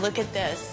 Look at this.